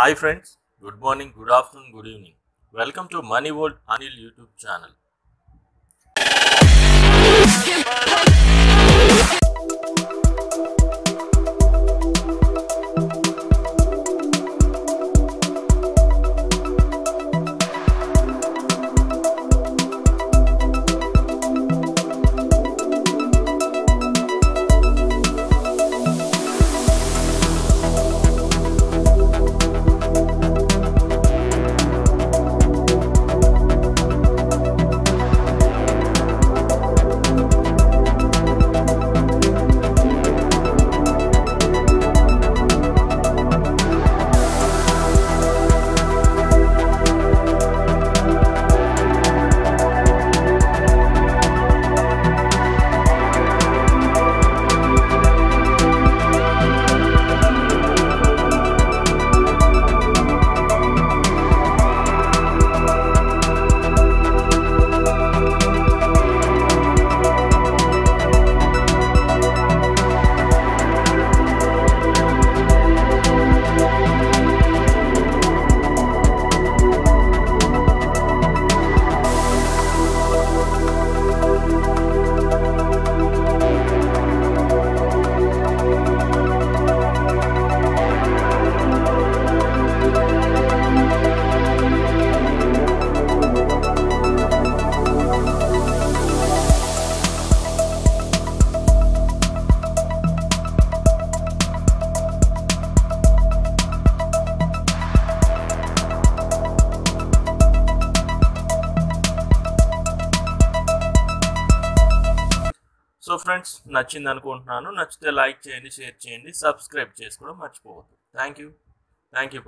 Hi friends, good morning, good afternoon, good evening. Welcome to Money World Anil YouTube channel. So friends నచ్చింది అనుకుంటున్నాను. నచ్చితే like చేయండి share చేయండి subscribe చేసుకోవడం మర్చిపోవద్దు. Thank you thank you